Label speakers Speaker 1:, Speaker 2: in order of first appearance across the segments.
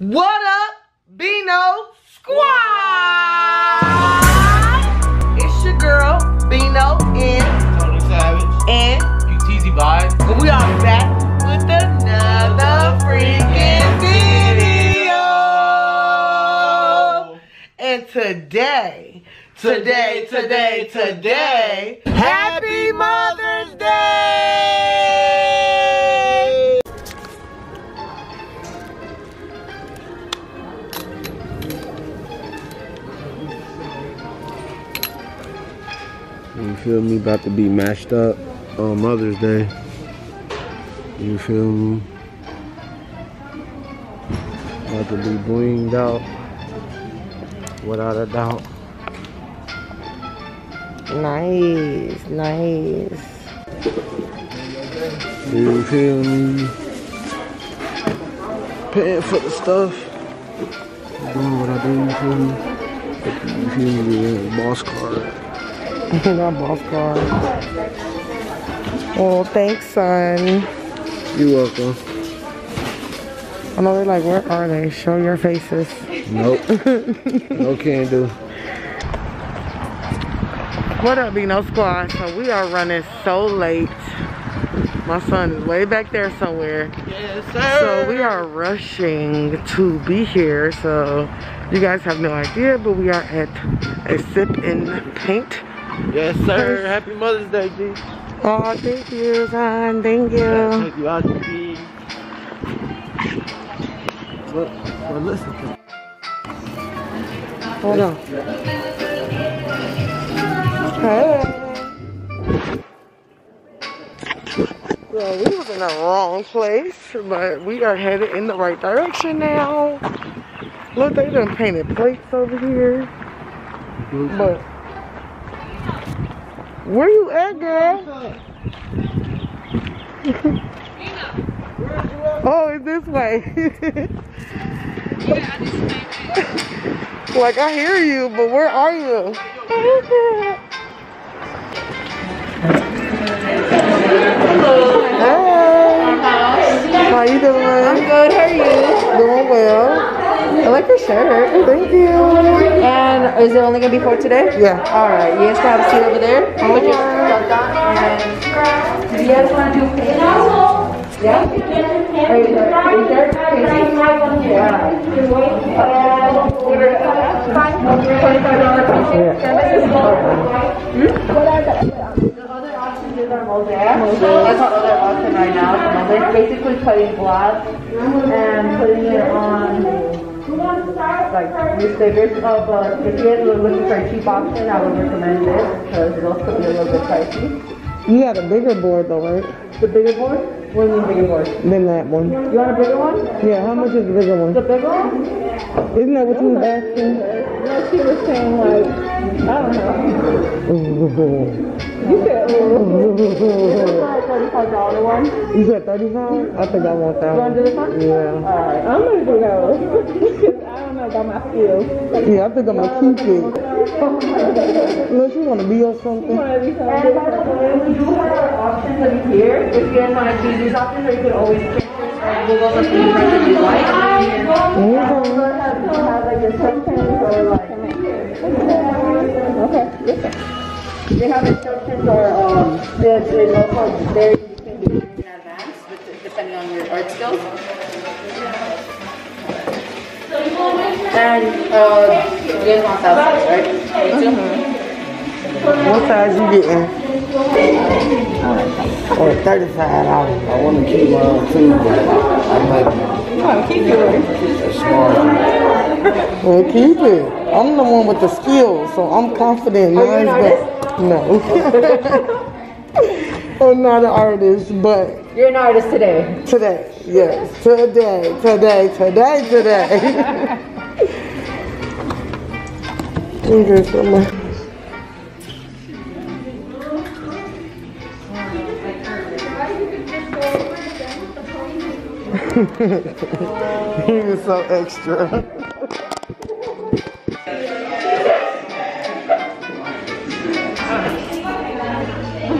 Speaker 1: What up, Beno Squad? It's your girl, Beno, and
Speaker 2: Tony Savage,
Speaker 1: and
Speaker 2: UTZ Vibe.
Speaker 1: we are back with another freaking video. And today, today, today, today, Happy Mother's Day!
Speaker 3: Feel me? About to be mashed up on Mother's Day. You feel me? About to be blinged out. Without a doubt.
Speaker 1: Nice, nice.
Speaker 3: You feel me? Paying for the stuff. Doing what I do, you feel me? You feel me? Boss card.
Speaker 1: Not boss car. Oh, thanks, son.
Speaker 3: You're welcome.
Speaker 1: I know they're like, where are they? Show your faces.
Speaker 3: Nope. no can do.
Speaker 1: What up, Beno Squad? So we are running so late. My son is way back there somewhere.
Speaker 2: Yes, sir.
Speaker 1: So we are rushing to be here. So you guys have no idea, but we are at a sip and paint.
Speaker 2: Yes, sir. Happy Mother's Day, G.
Speaker 1: Oh, thank you, son. Thank you.
Speaker 2: Take you eat. But, but listen to
Speaker 1: Hold on. Hey. Well, we was in the wrong place, but we are headed in the right direction now. Look, they done painted plates over here. Mm-hmm. But where you at, girl? oh, it's this way. Like I hear you, but where are you?
Speaker 4: shirt.
Speaker 1: Thank you.
Speaker 4: And is it only gonna be for today?
Speaker 1: Yeah.
Speaker 4: All right. You guys can have a seat over there. Put your stuff down. And do you guys want to do paintings? Yeah. Are you there? Is there painting? Yeah. Twenty-five dollar hmm? The other option is our mosaic. That's our other option right now. The mosaic, basically cutting glass and putting it on like new stickers. Uh, but if you guys were looking for a cheap option, I would recommend this because those could be a little bit pricey.
Speaker 1: You got a bigger board though, right?
Speaker 4: The bigger board? What do you mean bigger board?
Speaker 1: Than that one.
Speaker 4: You want a bigger one?
Speaker 1: Yeah, how much is the bigger one?
Speaker 4: The bigger one?
Speaker 1: Isn't that what you was asking?
Speaker 4: No, she was saying like, I don't know. You said, ooh. Thirty-five dollar one. You
Speaker 1: You said 35? I think I want that
Speaker 4: want to do this one?
Speaker 1: Yeah.
Speaker 4: Alright, I'm gonna do those. I don't know about my skills.
Speaker 1: Yeah, I think I'm gonna keep it. Unless you wanna be or something.
Speaker 4: And by the way, we do have options over here. If you guys want to choose these options, or you could always Pinterest or Google the that you like.
Speaker 1: Okay.
Speaker 4: have, have like instructions or like. Okay, listen. They have instructions or um, there's there's also there you can do it in advance, depending on your art skills. And uh, you guys want that size, right? Me too.
Speaker 1: What size you getting? Oh, $35.
Speaker 3: I want to keep my own too, but I might be
Speaker 4: keep yours.
Speaker 3: smart.
Speaker 1: Well, keep it. I'm the one with the skills, so I'm confident.
Speaker 4: Are you an
Speaker 1: No. I'm not an artist, but
Speaker 4: You're an artist today.
Speaker 1: today, yes, today, today, today, today. So my- he was so extra.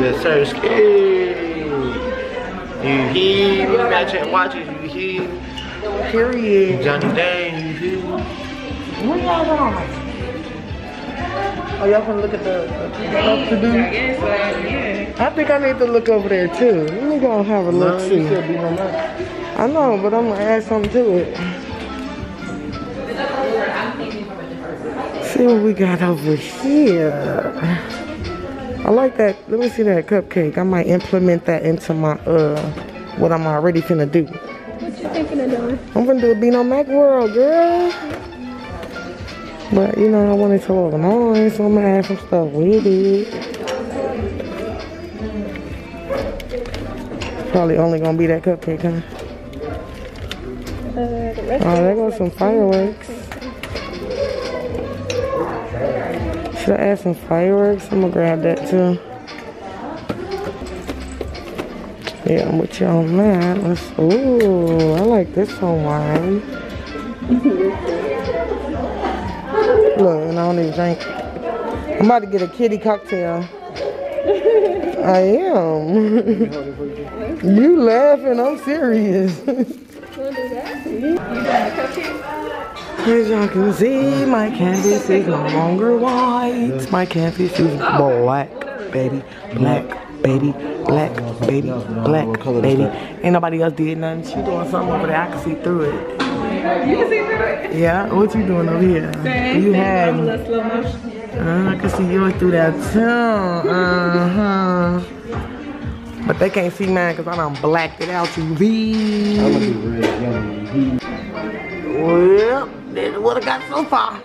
Speaker 2: Yes, sir. Ski. You hear me? Matching watches. You hear?
Speaker 1: Period.
Speaker 2: Johnny Dang, you feel me?
Speaker 1: Where y'all going? Oh, y'all gonna look at the, the stuff to do? Uh, I think I need to look over there too. Let me go and have a look.
Speaker 2: No,
Speaker 1: see.
Speaker 2: You said be on that.
Speaker 1: I know, but I'm gonna add something to it. See what we got over here. I like that. Let me see that cupcake. I might implement that into my uh what I'm already finna do.
Speaker 5: What you thinking of doing?
Speaker 1: I'm gonna do a Beno Mack World, girl. But you know, I wanted to look nice, so I'm gonna add some stuff with it. Probably only gonna be that cupcake, huh?
Speaker 5: Uh, the rest
Speaker 1: Oh, there goes some fireworks. Should I add some fireworks? I'm gonna grab that too. Yeah, I'm with you on that. Let's, ooh, I like this one wine. Look, and I don't even drink. I'm about to get a kitty cocktail. I am. you laughing, I'm serious. As y'all can see, my canvas is no longer white. My canvas is black, baby. Black, baby. Black, baby. Black, baby. Ain't nobody else did nothing. She doing something over there. I can see through it.
Speaker 4: You can see through it.
Speaker 1: Yeah, what you doing over here? You had,
Speaker 4: I'm a little slow motion.
Speaker 1: uh, I can see yours through that too. Uh-huh. But they can't see mine because I done blacked it out, you
Speaker 3: I'm
Speaker 1: V.
Speaker 3: gonna do red, yellow,
Speaker 1: Well, this is what I got so far.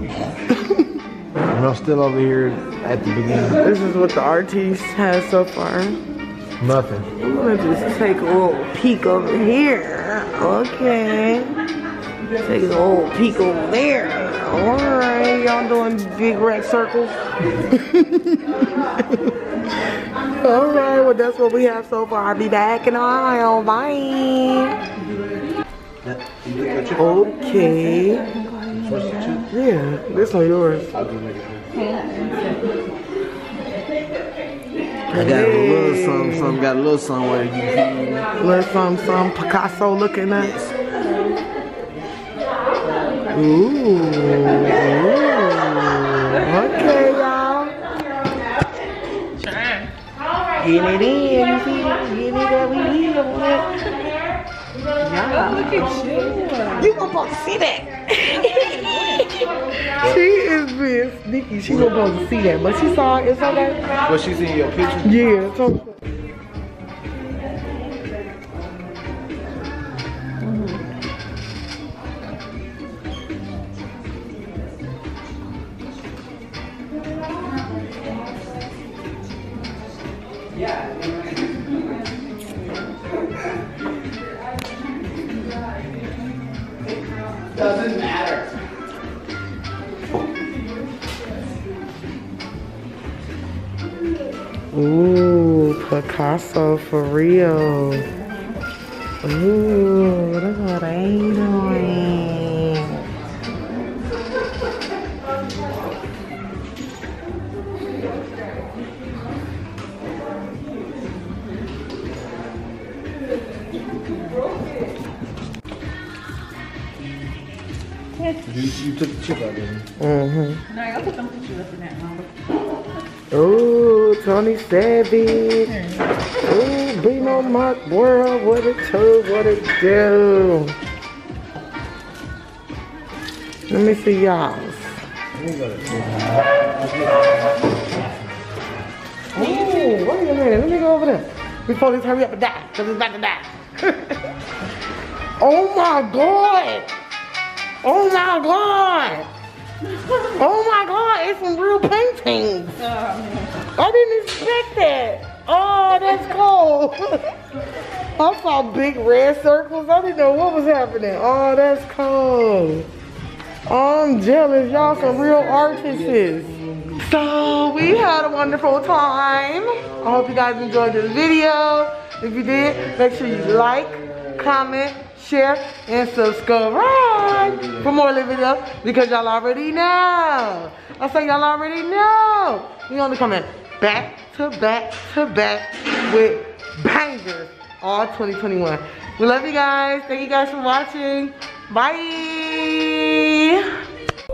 Speaker 3: And I'm still over here at the beginning.
Speaker 1: This is what the artiste has so far.
Speaker 3: Nothing.
Speaker 1: I'm gonna just take a little peek over here. Okay. Take a little peek over there. Alright, y'all doing big red circles. Alright, well that's what we have so far. I'll be back in a while. Bye. Okay. Yeah, this one yours.
Speaker 3: I got a little something, something, got a little somewhere. You feel me?
Speaker 1: Little some some Picasso looking nuts. Ooh, ooh. Okay, y'all. Get it in, you see? Get it every week. Yeah.
Speaker 4: Look at you.
Speaker 1: You gonna supposed to see that. she is being sneaky. She was supposed to see that, but she saw it. It's okay.
Speaker 3: What she's in your picture?
Speaker 1: Yeah, it's matter. Ooh, Picasso for real. Ooh, what I'm
Speaker 3: You, you took the chip out of it.
Speaker 1: Mm-hmm.
Speaker 4: No, I put some pictures up in that one.
Speaker 1: Ooh, Tony Savage. Ooh, Beno Mack World, what it do, what it do. Let me see y'all. Oh, wait a minute, let me go over there. Before this hurry up and die, because it's about to die. oh my God. Oh my God. Oh my God, it's some real paintings. Oh. I didn't expect that. Oh, that's cool. I saw big red circles. I didn't know what was happening. Oh, that's cool. Oh, I'm jealous. Y'all some real artists. So we had a wonderful time. I hope you guys enjoyed this video. If you did, make sure you like, comment, share, and subscribe for more little videos because y'all already know. I say y'all already know. We only coming back to back to back with bangers all 2021. We love you guys. Thank you guys for watching. Bye.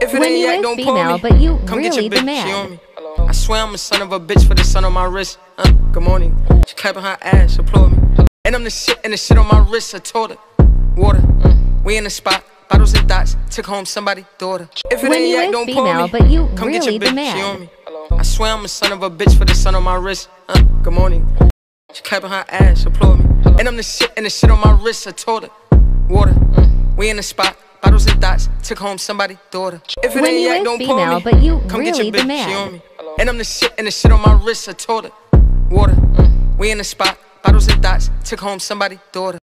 Speaker 2: If it
Speaker 6: When
Speaker 2: ain't
Speaker 6: you
Speaker 2: yet, don't
Speaker 6: female,
Speaker 2: pull me.
Speaker 6: but you
Speaker 2: Come get
Speaker 6: really
Speaker 2: your bitch,
Speaker 6: the man.
Speaker 2: she on me. I swear I'm a son of a bitch for the sun on my wrist. Uh, good morning. She clapping her ass, applaud me. And I'm the shit, and the shit on my wrist. I told her, water. Mm. We in the spot, bottles and dots. Took home somebody, daughter. If it
Speaker 6: When
Speaker 2: ain't
Speaker 6: you
Speaker 2: yet, don't
Speaker 6: female,
Speaker 2: pull me.
Speaker 6: but you
Speaker 2: Come get
Speaker 6: really
Speaker 2: your
Speaker 6: the
Speaker 2: bitch,
Speaker 6: man.
Speaker 2: she on me. I swear I'm a son of a bitch for the sun on my wrist. Uh, good morning. She clapping her ass, applaud me. And I'm the shit, and the shit on my wrist. I told her, water. Mm. We in the spot, bottles and dots. Took home somebody, daughter. If it
Speaker 6: When
Speaker 2: ain't yet, don't
Speaker 6: female,
Speaker 2: pull me.
Speaker 6: but you
Speaker 2: Come get your bitch,
Speaker 6: man.
Speaker 2: she on me. And I'm the shit, and the shit on my wrist. I told her, water. Mm. We in the spot, bottles and dots. Took home somebody, daughter.